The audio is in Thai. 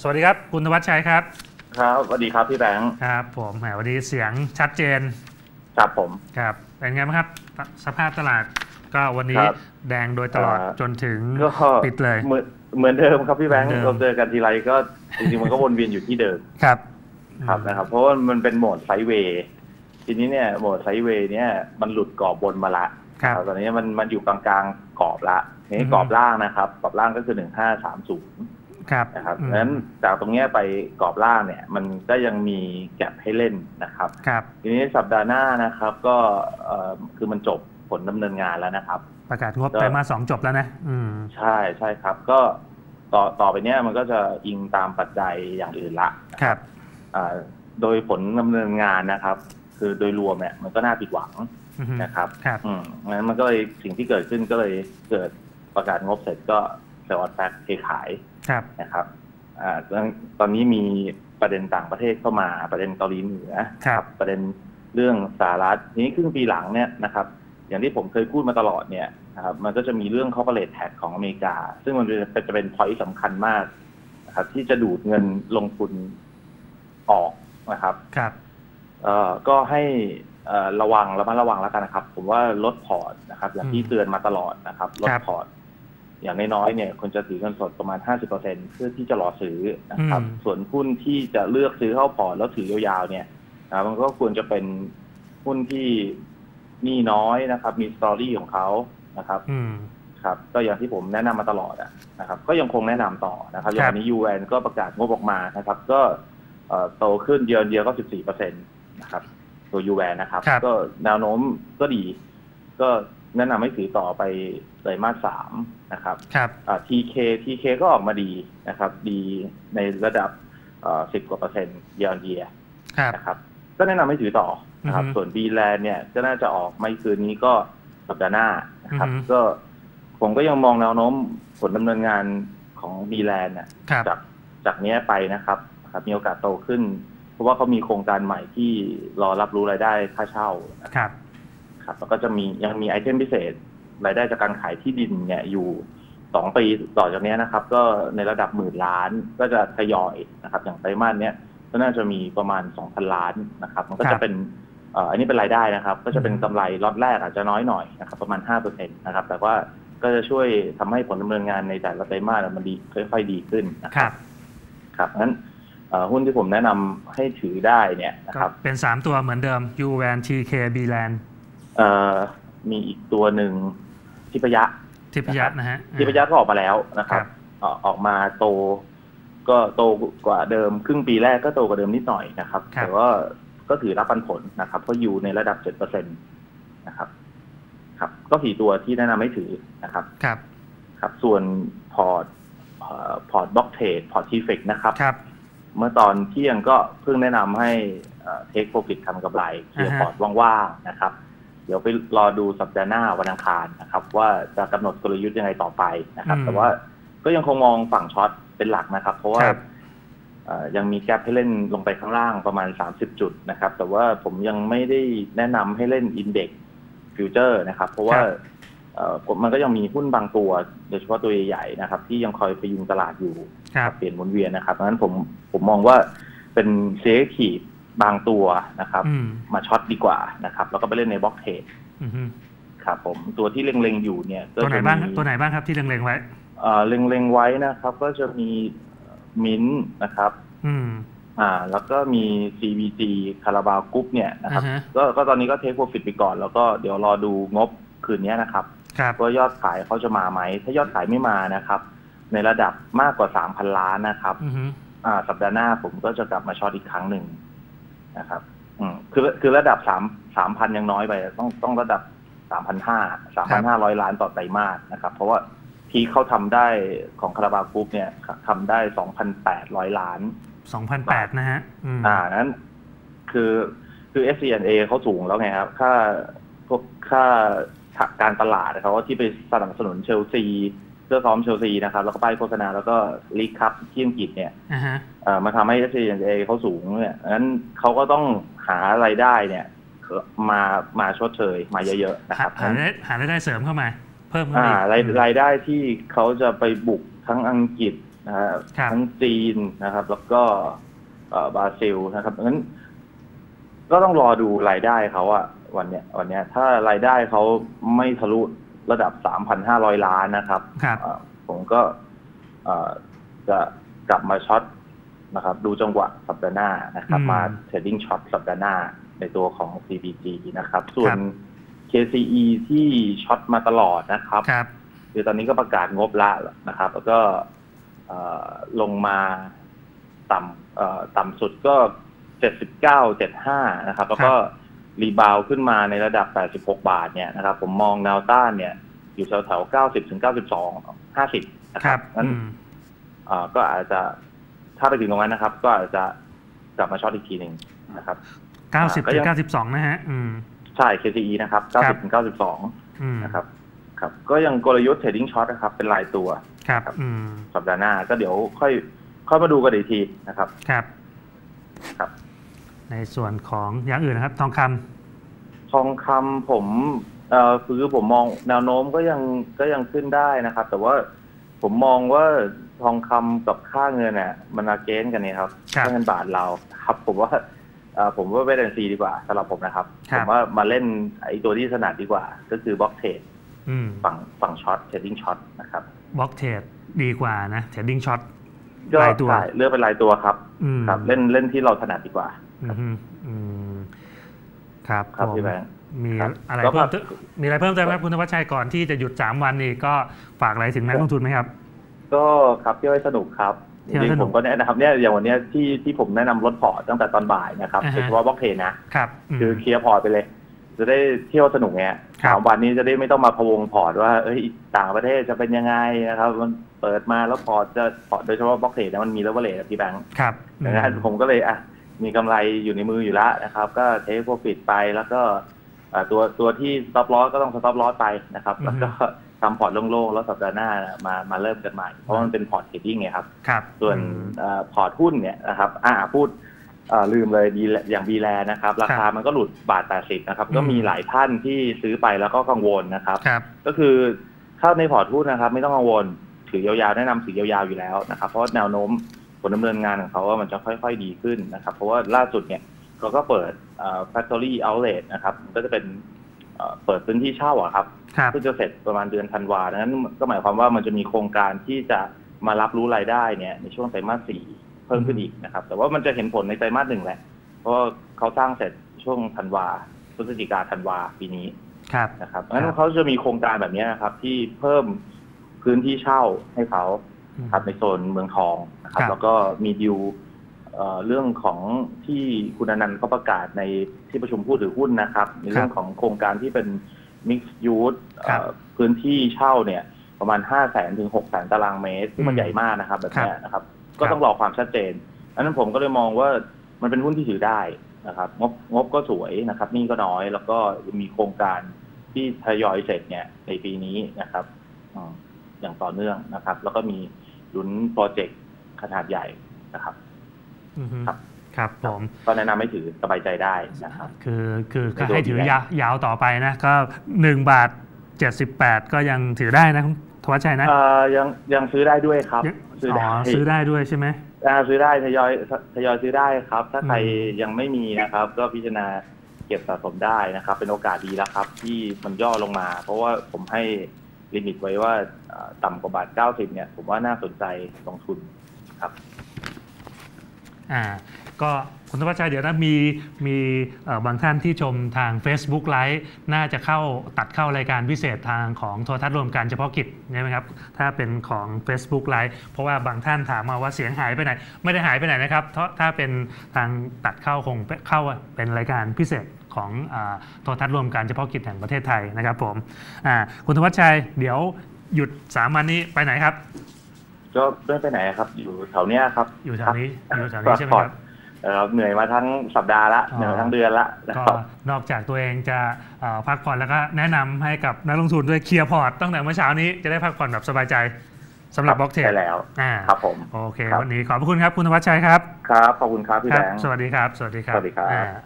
สวัสดีครับ คุณธวัชชัยครับ ครับสวัสดีครับพี่แบงค์ครับ ผมแหมวันนี้เสียงชัดเจน ครับผมครับเป็นไงบ้างครับ สภาพตลาดก็วันนี้ครับแดงโดยตลอดอ่าจนถึงก็ปิดเลยเหมือนเหมือนเดิมครับพี่แบงค์เหมือนเดิมเราเจอกันทีไรก็จริงๆมันก็วนเวียนอยู่ที่เดิมครับครับนะครับเพราะว่ามันเป็นโหมดไซด์เวย์ทีนี้เนี่ยโหมดไซด์เวย์เนี่ยมันหลุดกรอบบนมาละครับตอนนี้มันมันอยู่กลางๆกรอบละอืนี่มกรอบล่างนะครับกรอบล่างก็คือหนึ่งห้าสามศูนย์ ครับนะครับอืมดังนั้นจากตรงเนี้ยไปกรอบล่างเนี่ย มันก็ยังมีแก็บให้เล่นนะครับครับทีนี้สัปดาห์หน้านะครับ ก็เอ่อคือมันจบผลดำเนินงานแล้วนะครับ ประกาศงบก็ไตรมาสสองจบแล้วนะอืมใช่ใช่ครับ ก็ต่อต่อไปเนี้ยมันก็จะอิงตามปัจจัยอย่างอื่นละครับอ่าโดยผลดำเนินงานนะครับ คือโดยรวมเนี่ยมันก็น่าผิดหวังอือฮึนะครับครับอืมงั้นมันก็เลยสิ่งที่เกิดขึ้นก็เลยเกิดประกาศงบเสร็จก็เซลล์ออดแฟกเทขายครับ นะครับอ่าตอนตอนนี้มีประเด็นต่างประเทศเข้ามาประเด็นเกาหลีเหนือครับประเด็นเรื่องสหรัฐทีนี้ครึ่งปีหลังเนี่ยนะครับอย่างที่ผมเคยพูดมาตลอดเนี่ยนะครับมันก็จะมีเรื่อง corporate tax ของอเมริกา ซึ่งมันเป็นจะเป็น point สำคัญมากนะครับที่จะดูดเงินลงทุนออกนะครับครับเอ่อก็ให้เอ่อระวังระมัดระวังแล้วกันนะครับ ผมว่าลดพอร์ตนะครับ อย่างที่อืมเตือนมาตลอดนะครับลดครับพอร์ต อย่างน้อยๆเนี่ยคนจะถือเงินสดประมาณ 50%เพื่อที่จะรอซื้อนะครับอืมส่วนหุ้นที่จะเลือกซื้อเข้าพอร์ตแล้วถือยาวๆเนี่ยนะมันก็ควรจะเป็นหุ้นที่หนี้น้อยนะครับ มี story ของเขานะครับอืมครับ ก็อย่างที่ผมแนะนำมาตลอดอะนะครับ ก็ยังคงแนะนำต่อนะครับ อย่างวันนี้ยูแอนก็ประกาศงบออกมานะครับ ก็เอ่อโตขึ้นเยือนเดียวก็ 14%นะครับ ตัวยูแอนนะครับครับก็แนวโน้มก็ดี ก็ แนะนำให้ถือต่อไปไตรมาสสามนะครับครับอ่า TK TK ก็ออกมาดีนะครับ ดีในระดับสิบกว่าเปอร์เซ็นต์เยอนเยียครับนะครับก็แนะนำให้ถือต่อนะครับอือฮึส่วนบีแลนเนี่ยก็น่าจะออกไม่คืนนี้ก็สัปดาห์หน้านะครับอือฮึก็ผมก็ยังมองแนวโน้มผลดำเนินงานของบีแลนเนี่ยครับจากจากเนี้ยไปนะครับนะครับ มีโอกาสโตขึ้น เพราะว่าเขามีโครงการใหม่ที่รอรับรู้รายได้ค่าเช่านะครับ ครับแล้วก็จะมียังมีไอเทมพิเศษ รายได้จากการขายที่ดินเนี่ยอยู่สองปีต่อจากนี้นะครับ ก็ในระดับหมื่นล้านก็จะทยอยนะครับ อย่างไตรมาสเนี้ยก็น่าจะมีประมาณสองพันล้านนะครับ มันก็จะเป็นอันนี้เป็นรายได้นะครับ ก็จะเป็นกำไรล็อตแรกอาจจะน้อยหน่อยนะครับประมาณห้าเปอร์เซ็นต์นะครับ แต่ว่าก็จะช่วยทำให้ผลดำเนินงานในแต่ละไตรมาสมันดีค่อยๆดีขึ้นนะครัรับครับงั้นหุ้นที่ผมแนะนำให้ถือได้เนี่ยนะครับ เป็นสามตัวเหมือนเดิม u v a n TK b l a n เอ่อ มีอีกตัวหนึ่งทิพยะทิพยัตนะฮะทิพยะก็ออกมาแล้วนะครับครับเอ่อออกมาโต ก็โตกว่าเดิมครึ่งปีแรกก็โตกว่าเดิมนิดหน่อยนะครับครับ แต่ว่าก็ถือรับปันผลนะครับ เพราะอยู่ในระดับเจ็ดเปอร์เซ็นตนะครับ ครับ ก็สี่ตัวที่แนะนำให้ถือนะครับ ครับ ครับ ส่วนพอร์ตพอร์ต block trade พอร์ต TFEX นะครับครับ เมื่อตอนเที่ยงก็เพิ่งแนะนำให้ take profit ทำกำไรเคลียร์อ่าฮะพอร์ตว่างๆนะครับ เดี๋ยวไปรอดูสัปดาห์หน้าวันอังคารนะครับ ว่าจะกำหนดกลยุทธ์ยังไงต่อไปนะครับอืมแต่ว่าก็ยังคงมองฝั่ง short เป็นหลักนะครับ เพราะว่าครับเอ่อยังมี gap ให้เล่นลงไปข้างล่างประมาณ 30 จุดนะครับ แต่ว่าผมยังไม่ได้แนะนำให้เล่น index futures นะครับ เพราะว่าครับเอ่อมันก็ยังมีหุ้นบางตัว โดยเฉพาะตัวใหญ่ๆนะครับ ที่ยังคอยพยุงตลาดอยู่ครับเปลี่ยนหมุนเวียนนะครับดังนั้นผมผมมองว่าเป็น selective บางตัวนะครับอืมมา short ดีกว่านะครับ แล้วก็ไปเล่นใน block trade อือฮึครับผมตัวที่เล็งๆอยู่เนี่ยก็ตัวไหนจะบ้างมีตัวไหนบ้างครับที่เล็งๆไว้เอ่อเล็งๆไว้นะครับ ก็จะมีมินนะครับ อืมอ่า แล้วก็มี CBG คาราบาวกรุ๊ปเนี่ยนะครับอ่าฮะก็ก็ตอนนี้ก็ take profit ไปก่อน แล้วก็เดี๋ยวรอดูงบคืนนี้นะครับครับว่ายอดขายเขาจะมาไหม ถ้ายอดขายไม่มานะครับ ในระดับมากกว่า3,000ล้านนะครับอือฮึอ่า สัปดาห์หน้าผมก็จะกลับมา short อีกครั้งหนึ่ง นะครับ อืมคือคือระดับสามสามพันยังน้อยไป ต้องต้องระดับสามพันห้าสามพันห้าร้อยล้านต่อไตรมาสนะครับ เพราะว่าที่เขาทำได้ของคาราบาวกรุ๊ปเนี่ยทำได้สองพันแปดร้อยล้าน2008นะฮะอืมอ่านั้น คือคือ s c n a เขาสูงแล้วไงครับ ค่าพวกค่าการตลาดนะครับว่าที่ไปสนับสนุนเชลซี เสื้อซ้อมเชลซีนะครับ แล้วก็ป้ายโฆษณาแล้วก็ลีกคัพที่อังกฤษเนี่ยอ่าฮะเอ่อมาทำให้ s c n a เขาสูงเนี่ยงั้นเขาก็ต้องหาไรายได้เนี่ยมามาชดเชยมาเยอะๆนะคหารับหาได้หารายได้เสริมเข้ามา เพิ่มเข้าอ่ามาอีกรายรายได้ที่เขาจะไปบุกทั้งอังกฤษนะครับครับทั้งจีนนะครับ แล้วก็เอ่อบราซิลนะครับงั้น ก็ต้องรอดูรายได้เขาอะวันเนี้ย วันเนี้ย ถ้ารายได้เขาไม่ทะลุ ระดับ 3,500 ล้านนะครับครับเอ่อผมก็เอ่อจะกลับมา short นะครับ ดูจังหวะสัปดาห์หน้านะครับอืมมา trading short สัปดาห์หน้าในตัวของ CBG นะครับ ส่วนครันบ KCE ที่ short มาตลอดนะครับครับคือตอนนี้ก็ประกาศงบละนะครับ แล้วก็เอ่อลงมาต่ำเอ่อต่ำสุดก็ 79 75 นะครับ แล้วก็ rebound ขึ้นมาในระดับ 86 บาทเนี่ยนะครับผมมองแนวต้านเนี่ย อยู่แถวแถวๆ90 ถึง 92 50 นะคครับงั้นอืมเอ่อก็อาจจะถ้าไปถึงตรงนั้นนะครับ ก็อาจจะกลับมา short อีกทีหนึ่งนะครับเก้าสิบถึงเก้าสิบสอง ก็ยังนะฮะอืมใช่ KCE นะครับครับ90 ถึง 92อืมนะครับครับ ก็ยังกลยุทธ์ trading short นะครับ เป็นรายตัวครับครับอืมสัปดาห์หน้าก็เดี๋ยวค่อยค่อยมาดูกันอีกทีนะครับครับครับ ในส่วนของอย่างอื่นนะครับ ทองคำทองคำผมเอ่อคือผมมองแนวโน้มก็ยังก็ยังขึ้นได้นะครับ แต่ว่าผมมองว่าทองคำกับค่าเงินเนี่ยมัน against กันเนี่ยครับครับค่าเงินบาทเราครับ ผมว่าเอ่อผมว่า wait and see ดีกว่าสำหรับผมนะครับครับ ผมว่ามาเล่นไอ้ตัวที่ถนัดดีกว่า ก็คือ block trade อืมฝั่งฝั่ง short trading short นะครับblock trade ดีกว่านะ trading shortก็รายตัวใช่เลือกเป็นรายตัวครับอืมครับ เล่นเล่นที่เราถนัดดีกว่า อืมอืมครับครับผมพี่แบงค์มีครับอะไรแล้วเพิ่มก็เติมมีอะไรเพิ่มเติมไหมครับคุณธวัชชัยก่อนที่จะหยุดสามวันนี้ก็ฝากอะไรถึงนักลงทุนไหมครับ ก็ครับเที่ยวให้สนุกครับเที่ยวจให้ริงสนุกๆผมก็แนะนำเนี่ยอย่างวันเนี้ยที่ที่ผมแนะนำลดพอร์ตตั้งแต่ตอนบ่ายนะครับอ่าฮะโดยเฉพาะ block trade นะครับคือเคลียร์พอร์ตไปเลย จะได้เที่ยวสนุกไงครับสามวันนี้จะได้ไม่ต้องมาพะวงพอร์ตว่าเอ้ยต่างประเทศจะเป็นยังไงนะครับ มันเปิดมาแล้วพอร์ตจะพอร์ตโดยเฉพาะ block trade นะมันมี leverage พี่แบงค์ครับดังนั้นผมก็เลยอะ มีกำไรอยู่ในมืออยู่แล้วนะครับ ก็ take profit ไปแล้วก็อ่าตัวตัวที่ stop loss ก็ต้อง stop loss ไปนะครับ แล้วก็ทำพอร์ตโล่งๆ แล้วสัปดาห์หน้ามามาเริ่มกันใหม่ เพราะมันเป็นพอร์ต trading ไงครับครับ ส่วนอืมเอ่อพอร์ตหุ้นเนี่ยนะครับ อ่าพูดเอ่อลืมเลยดีอย่างบีแลนะครับ ราคามันก็หลุดบาท80นะครับ ก็อืมมีหลายท่านที่ซื้อไปแล้วก็กังวลนะครับครับก็คือถ้าในพอร์ตหุ้นนะครับ ไม่ต้องกังวลถือยาวๆแนะนำถือยาวๆอยู่แล้วนะครับ เพราะว่าแนวโน้ม ผลดำเนินงานของเขาว่ามันจะค่อย ๆ ดีขึ้นนะครับ เพราะว่าล่าสุดเนี่ยเขาก็เปิดเอ่อ factory outlet นะครับมันก็จะเป็นเอ่อเปิดพื้นที่เช่าอะครับครับซึ่งจะเสร็จประมาณเดือนธันวาดังนั้นก็หมายความว่ามันจะมีโครงการที่จะมารับรู้รายได้เนี่ยในช่วงไตรมาสสี่เพิ่มขึ้นอีกนะครับ แต่ว่ามันจะเห็นผลในไตรมาสหนึ่งแหละ เพราะว่าเขาสร้างเสร็จช่วงธันวาพฤศจิกาธันวาปีนี้ครับนะครับงั้นเขาจะมีโครงการแบบนี้นะครับ ที่เพิ่มพื้นที่เช่าให้เขา ครับในโซนเมืองทองนะครับครับแล้วก็มีดิวเอ่อเรื่องของที่คุณอนันต์เขาประกาศในที่ประชุมผู้ถือหุ้นนะครับในเรื่องของโครงการที่เป็น mixed use เอ่อพื้นที่เช่าเนี่ย ประมาณ5 0 0แสนถึง6 0แสนตารางเมตรซึ่งมันใหญ่มากนะครับ แบบเนี้ยนะครับ ก็ต้องรอความชัดเจนอันนั้นผมก็เลยมองว่ามันเป็นหุ้นที่ถือได้นะครับ งบงบก็สวยนะครับหนี่ก็น้อยแล้วก็มีโครงการที่ทยอยเสร็จเนี่ยในปีนี้นะครับอืมอย่างต่อเนื่องนะครับ แล้วก็มี ลุ้นโปรเจกต์ขนาดใหญ่นะครับอือฮึครับครับผมก็แนะนำให้ถือสบายใจได้นะครับคือคือก็ในตัวให้ถือดีแหละยาวยาวต่อไปนะก็หนึ่งบาทเจ็ดสิบแปดก็ยังถือได้นะคุณธวัชชัยนะเอ่อยังยังซื้อได้ด้วยครับยังซื้ออ๋ได้อซื้อได้ด้วยใช่ไหมอ่าซื้อได้ทยอยทยอยซื้อได้ครับ ถ้าใครอืมยังไม่มีนะครับ ก็พิจารณาเก็บสะสมได้นะครับ เป็นโอกาสดีแล้วครับ ที่มันย่อลงมา เพราะว่าผมให้ ลิมิตไว้ว่าต่ำกว่าบาท90เนี่ย ผมว่าน่าสนใจลงทุนครับ อ่า ก็คุณธวัชชัยเดี๋ยวนะมีมีบางท่านที่ชมทาง Facebook ไลฟ์น่าจะเข้าตัดเข้ารายการพิเศษทางของโทรทัศน์รวมการเฉพาะกิจใช่ไหมครับ ถ้าเป็นของ Facebook ไลฟ์เพราะว่าบางท่านถามมาว่าเสียงหายไปไหน ไม่ได้หายไปไหนนะครับเพราถ้าเป็นทางตัดเข้าคงเข้าเป็นรายการพิเศษ ของอาโทรทัศน์รวมการเฉพาะกิจแห่งประเทศไทยนะครับผมอ่าคุณธวัชชัยเดี๋ยวหยุดสามวันนี้ไปไหนครับก็ไม่ไปไหนครับ อยู่แถวเนี้ยครับ อยู่แถวนี้อยู่แถวนี้ใช่ไหมครับเอ่อเหนื่อยมาทั้งสัปดาห์ละอ๋อเหนื่อยมาทั้งเดือนละนะก็ครับนอกจากตัวเองจะเอ่อพักผ่อนแล้วก็แนะนำให้กับนักลงทุนด้วยเคลียร์พอร์ตตั้งแต่เมื่อเช้านี้จะได้พักผ่อนแบบสบายใจสำหรับ block trade ใช่แล้วอ่าครับผมโอเคครับวันนี้ขอบพระคุณครับคุณธวัชชัยครับ ครับ ขอบคุณครับพี่แบงค์ครับสวัสดีครับ สวัสดีครับสวัสดีครับอ่า